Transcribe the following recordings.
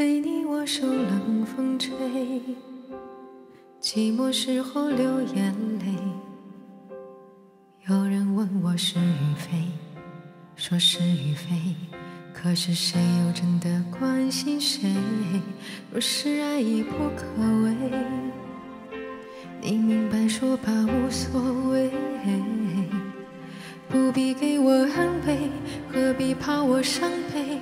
为你我受冷风吹，寂寞时候流眼泪。有人问我是与非，说是与非，可是谁又真的关心谁？若是爱已不可为，你明白说吧无所谓，不必给我安慰，何必怕我伤悲？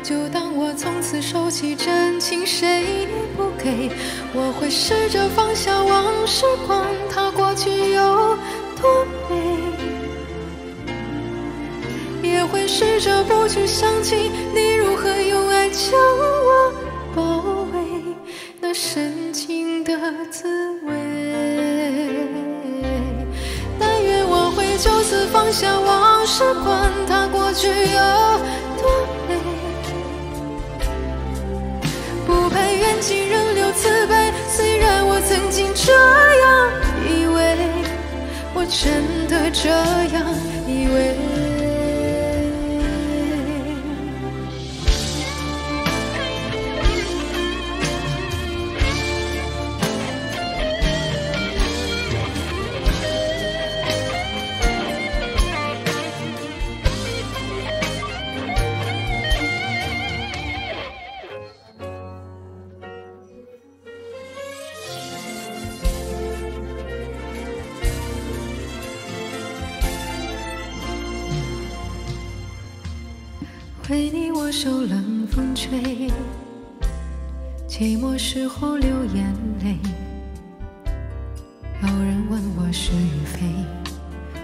就当我从此收起真情，谁也不给。我会试着放下往事，管它过去有多美。也会试着不去想起你如何用爱将我包围，那深情的滋味。但愿我会就此放下往事，管它过去有多美。不盼缘尽仍留慈悲，虽然我曾经这样以为，我真的这样以为。为你我受冷风吹，寂寞时候流眼泪。有人问我是与非，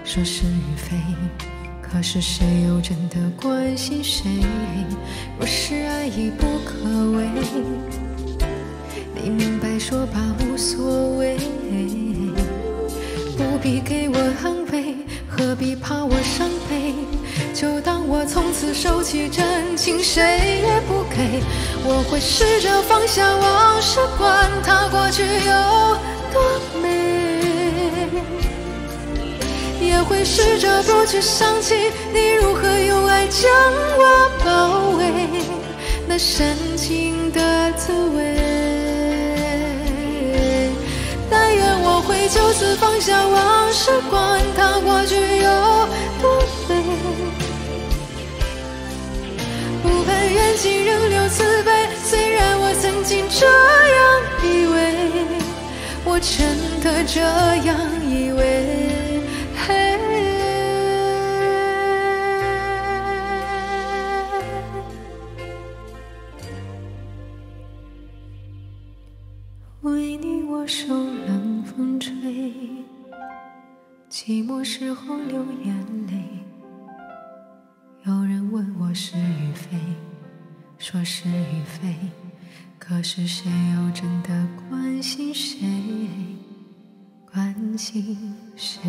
说是与非，可是谁又真的关心谁？若是爱已不可为，你明白说吧无所谓，不必给我安慰，何必怕我伤悲？就当我从此收起真情，谁也不给。我会试着放下往事，管它过去有多美。也会试着不去想起你如何用爱将我包围，那深情的滋味。但愿我会就此放下往事，管它过去有我愿尽仍留慈悲，虽然我曾经这样以为，我真的这样以为。为你我受冷风吹，寂寞时候流眼泪。有人问我是与非。说是与非，可是谁又真的关心谁？关心谁？